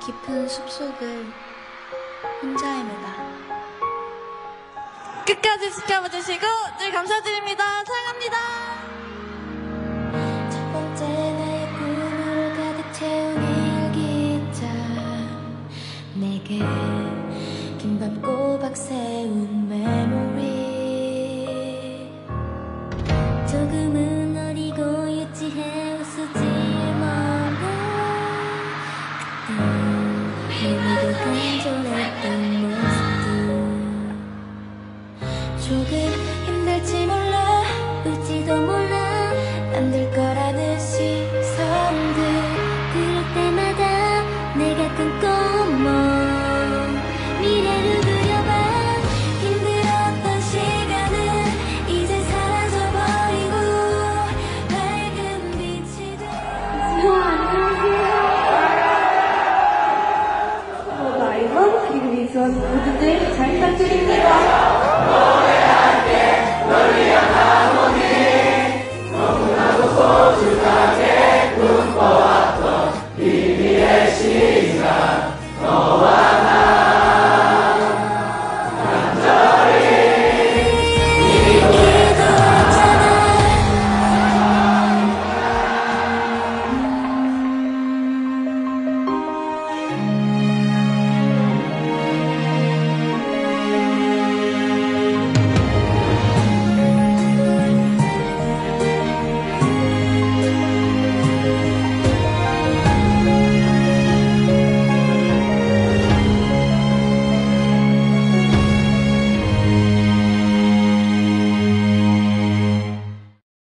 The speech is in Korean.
깊은 숲속을 혼자 헤매다. 끝까지 지켜봐 주시고 늘 감사드립니다. 사랑합니다. 첫 번째 나의 꿈을 가득 채운 일기장 내게 김밥 꼬박 세운 메 몸도 간절했던 모습들. 조금 힘들지 몰라 울지도 몰라 안될 거라는 시 있어 모두들 잘 부탁드립니다.